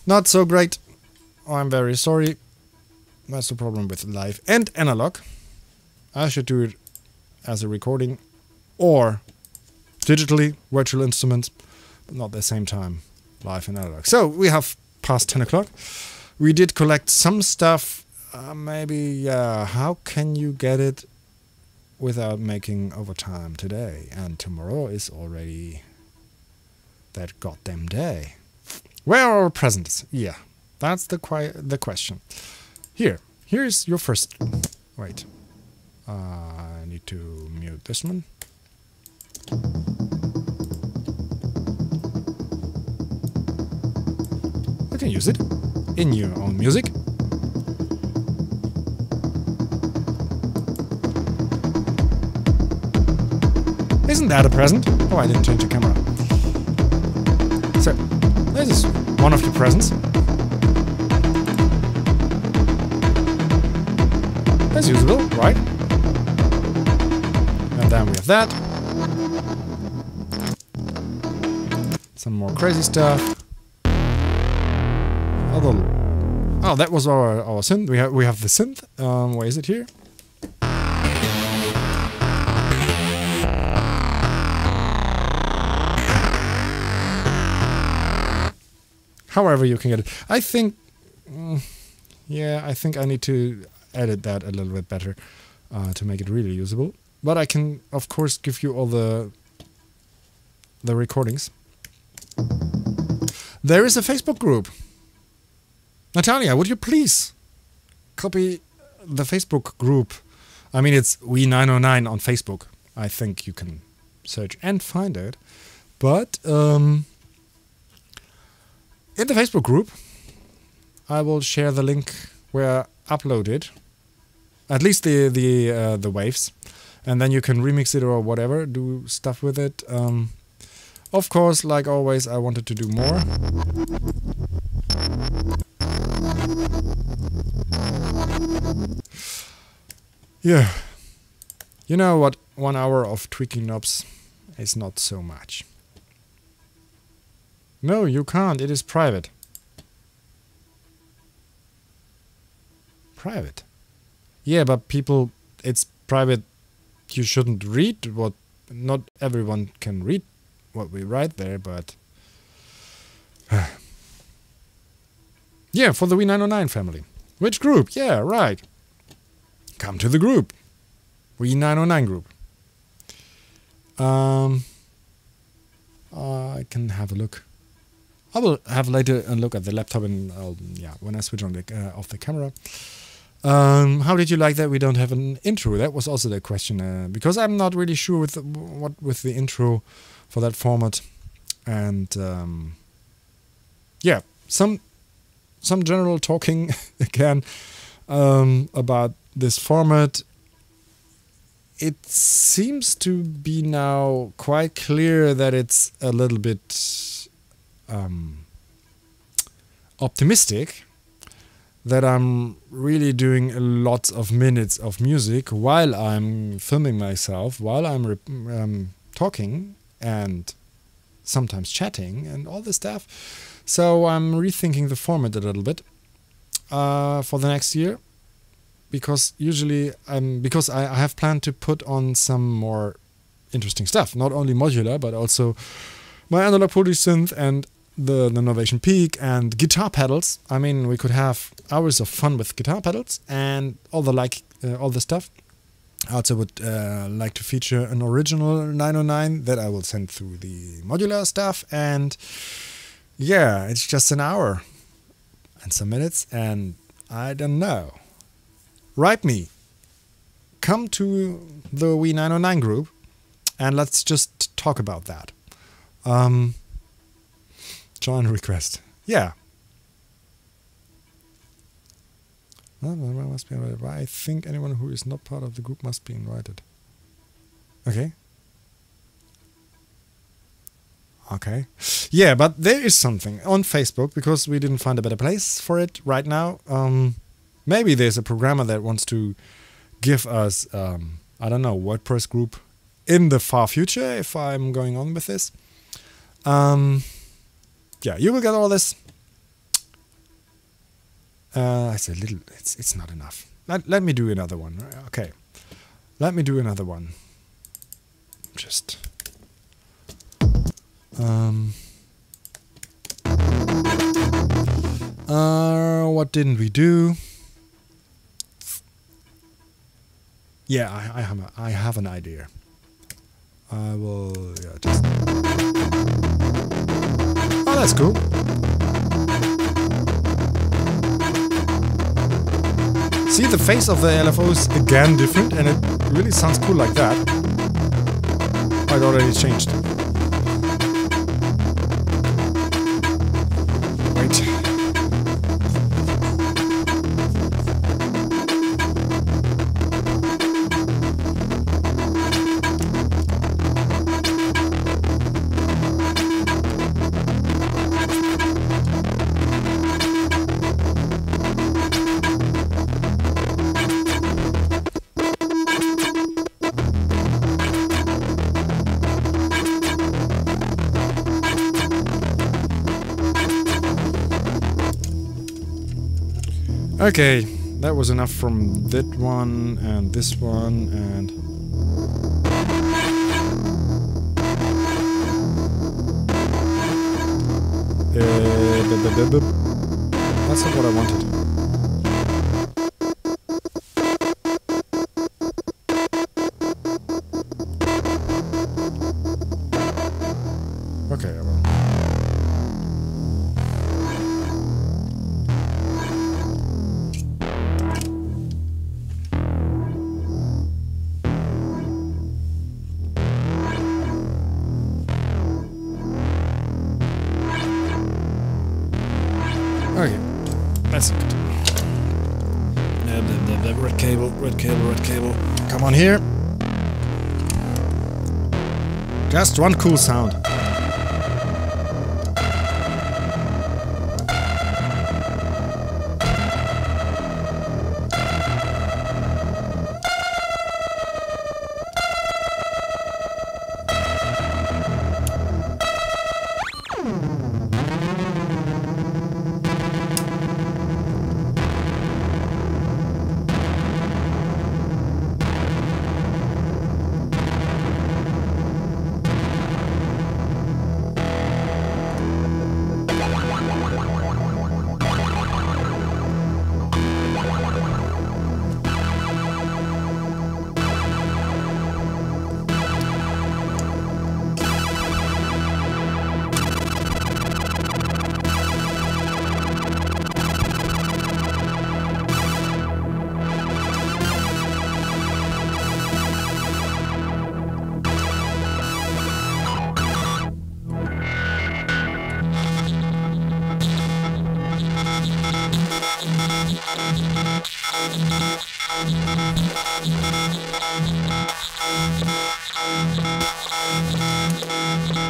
Not so great. I'm very sorry. That's the problem with live and analog. I should do it as a recording or digitally, virtual instruments, but not at the same time, live and analog. So we have past 10 o'clock. We did collect some stuff. Uh, maybe, uh, how can you get it without making overtime today? And tomorrow is already that goddamn day. Where are our presents? Yeah, that's the qui- the question. Here, here's your first. Wait, uh, I need to mute this one. Can use it in your own music. Isn't that a present? Oh, I didn't change the camera. So, this is one of the presents. As usual, right? And then we have that. Some more crazy stuff. Although, oh, that was our our synth. We have we have the synth. Um, where is it here? however you can get it. I think, mm, yeah, I think I need to edit that a little bit better uh, to make it really usable. But I can, of course, give you all the the recordings. There is a Facebook group. Natalia, would you please copy the Facebook group? I mean, it's we909 on Facebook. I think you can search and find it. But um, in the Facebook group, I will share the link where uploaded, at least the the uh, the waves, and then you can remix it or whatever, do stuff with it. Um, of course, like always, I wanted to do more. Yeah, you know what? One hour of tweaking knobs is not so much. No, you can't. It is private. Private? Yeah, but people, it's private. You shouldn't read what. Not everyone can read what we write there, but. Yeah, for the We909 family. Which group? Yeah, right. Come to the group. We909 group. Um, I can have a look. I will have later a look at the laptop and I'll, yeah, when I switch on the uh, off the camera. Um, how did you like that we don't have an intro? That was also the question uh, because I'm not really sure with the, what with the intro for that format, and um, yeah, some some general talking again um, about this format. It seems to be now quite clear that it's a little bit um, optimistic that I'm really doing a lots of minutes of music while I'm filming myself, while I'm um, talking and sometimes chatting and all this stuff. So I'm rethinking the format a little bit uh, for the next year because usually I'm because I, I have planned to put on some more interesting stuff, not only modular but also my analog polysynth and the, the Novation Peak and guitar pedals. I mean, we could have hours of fun with guitar pedals and all the like uh, all the stuff. I also would uh, like to feature an original 909 that I will send through the modular stuff. And yeah, it's just an hour and some minutes, and I don't know. Write me. Come to the We909 group and let's just talk about that. Um, join request. Yeah. I think anyone who is not part of the group must be invited. Okay. Okay. Yeah, but there is something on Facebook because we didn't find a better place for it right now. Um, maybe there's a programmer that wants to give us, um, I don't know, WordPress group in the far future if I'm going on with this. Um, yeah, you will get all this. Uh, it's a little. It's it's not enough. Let let me do another one. Okay, let me do another one. Just. Um. Uh, what didn't we do? Yeah, I, I have a, I have an idea. I will yeah, just. Oh, that's cool. See, the face of the LFO is again different, and it really sounds cool like that. It already changed. Okay, that was enough from that one and this one and... Uh, that's not what I wanted. One cool sound. Thank you.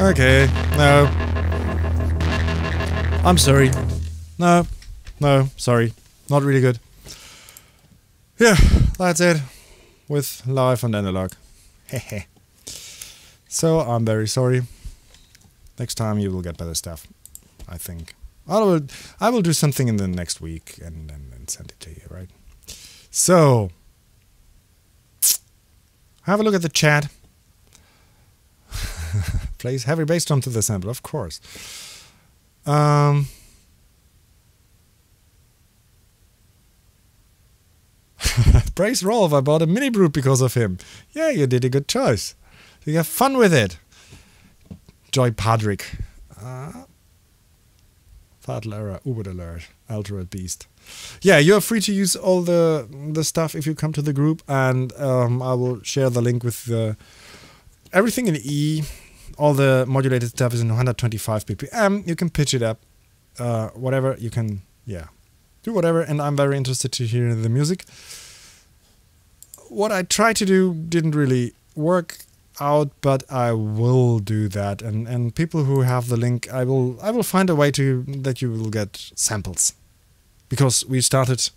Okay, no. I'm sorry. No, no, sorry. Not really good. Yeah, that's it. With live and analog. Hehe. so I'm very sorry. Next time you will get better stuff, I think. I will, I will do something in the next week and, and, and send it to you, right? So, have a look at the chat. Plays heavy bass drum to the sample, of course. Um, Praise Rolf, I bought a MiniBrute because of him. Yeah, you did a good choice. you have fun with it. Joy Padrick. Uh, Fatal error, Uber alert, Ultra Beast. Yeah, you're free to use all the the stuff if you come to the group, and um, I will share the link with the everything in E. All the modulated stuff is in 125 bpm. You can pitch it up, uh, whatever you can. Yeah, do whatever. And I'm very interested to hear the music. What I tried to do didn't really work out, but I will do that. And and people who have the link, I will I will find a way to that you will get samples, because we started.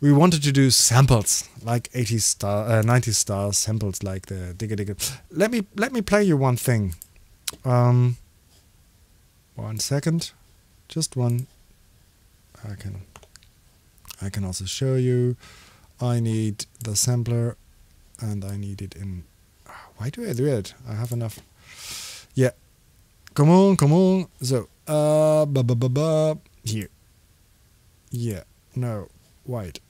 We wanted to do samples like 80s star, uh, 90s star samples like the digga digga. Let me let me play you one thing. Um, one second, just one. I can I can also show you. I need the sampler, and I need it in why do I do it? I have enough. Yeah. Come on, come on. So, uh, ba ba ba ba. Here. Yeah. No. White.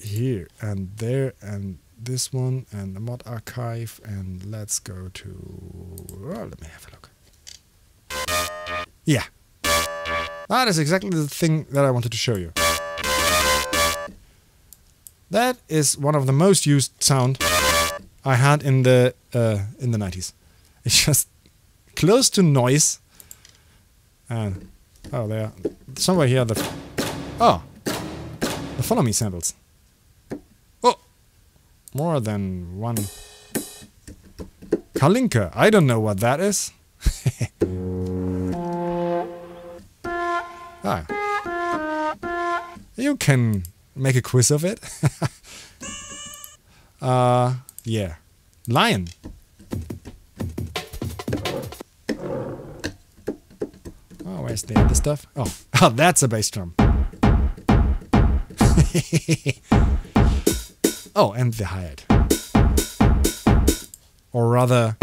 Here and there and this one and the mod archive and let's go to. Oh, let me have a look. Yeah. That is exactly the thing that I wanted to show you. That is one of the most used sound I had in the uh, in the 90s. It's just close to noise. And oh, there, somewhere here the oh, the follow me samples. More than one. Kalinka. I don't know what that is. ah. You can make a quiz of it. uh, yeah. Lion. Oh, where's the other stuff? Oh, oh that's a bass drum. Oh, and the hi-hat. Or rather...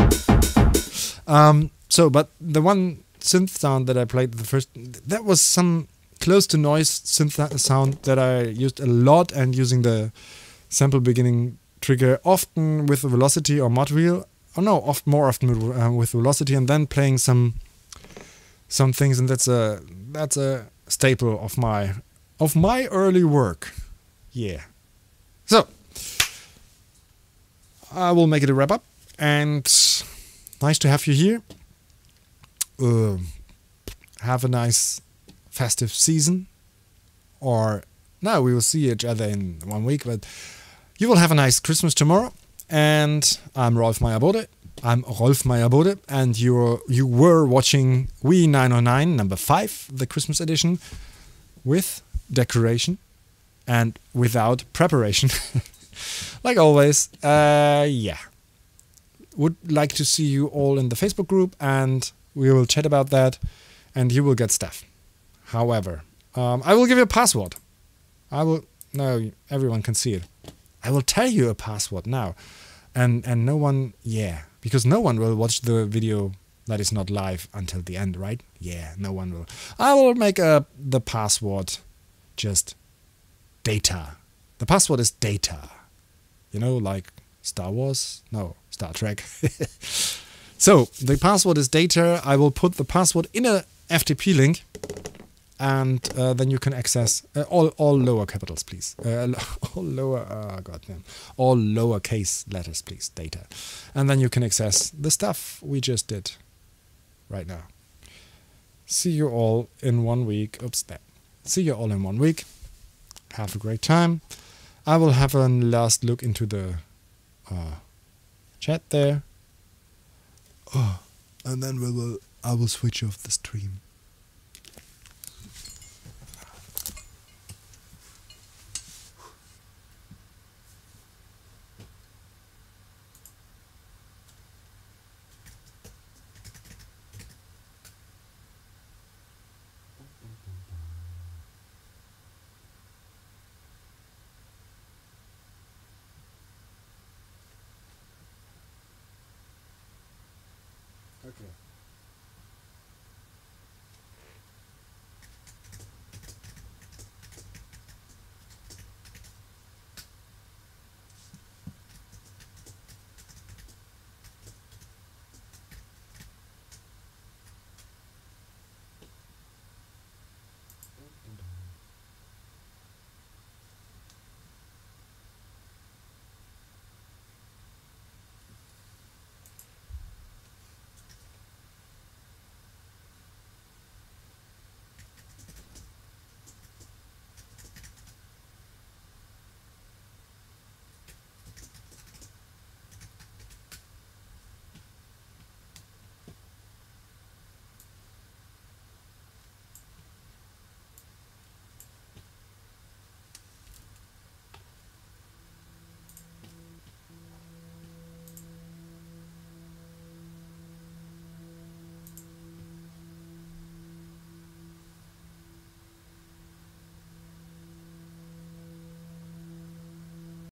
Um, so, but the one synth sound that I played the first... That was some close to noise synth sound that I used a lot and using the sample beginning trigger often with velocity or mod wheel. Oh no, often more often with, uh, with velocity, and then playing some some things, and that's a that's a staple of my of my early work. Yeah. So I will make it a wrap up, and nice to have you here. Uh, have a nice festive season, or no, we will see each other in one week, but you will have a nice Christmas tomorrow. And I'm Rolf Maier-Bode. I'm Rolf Maier-Bode, and you you were watching We 909 number five, the Christmas edition, with decoration and without preparation. like always, uh, yeah. Would like to see you all in the Facebook group, and we will chat about that, and you will get stuff. However, um, I will give you a password. I will. No, everyone can see it. I will tell you a password now. And and no one yeah, because no one will watch the video that is not live until the end, right? Yeah, no one will. I will make a the password just data. The password is data. You know, like Star Wars? No, Star Trek. so the password is data. I will put the password in a FTP link and uh, then you can access uh, all all lower capitals, please. Uh, all lower, oh goddamn, all lowercase letters, please. Data, and then you can access the stuff we just did right now. See you all in one week. Oops, that. See you all in one week. Have a great time. I will have a last look into the uh, chat there. Oh, and then we will. I will switch off the stream.